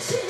지치고